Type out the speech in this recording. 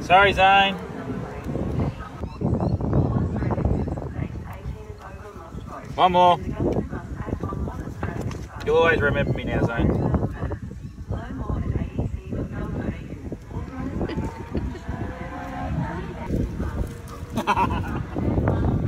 Sorry, Zane. One more. You'll always remember me now, Zane. Ha ha ha.